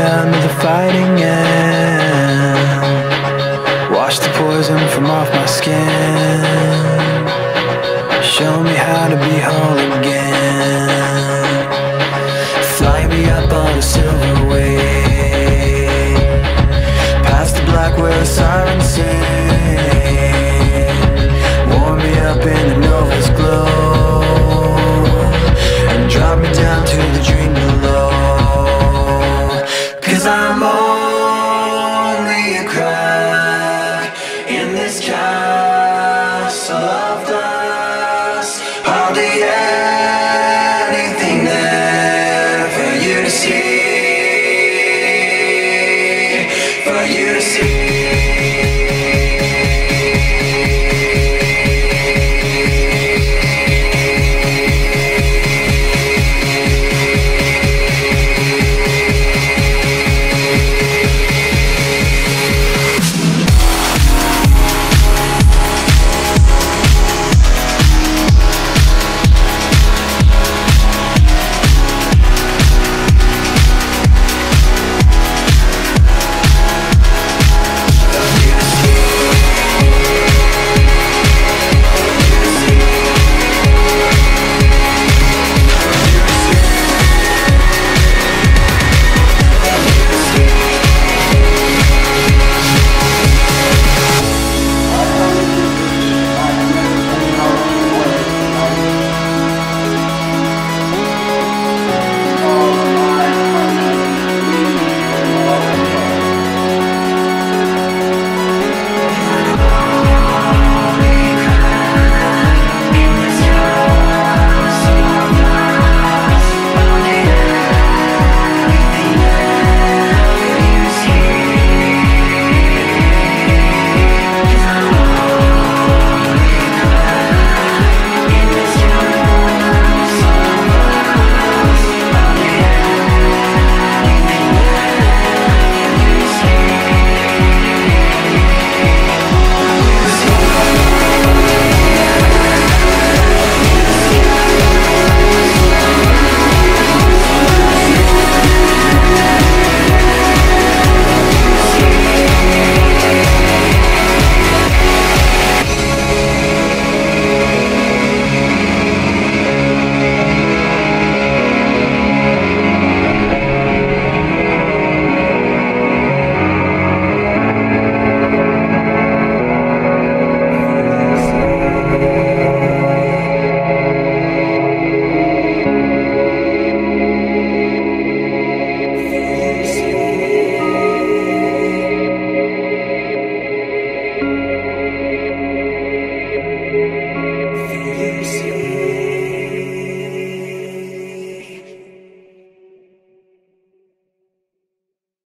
down to the fighting end. Wash the poison from off my skin. Show me how to be whole again. Fly me up on a silver wave. Past the black where sirens you to see.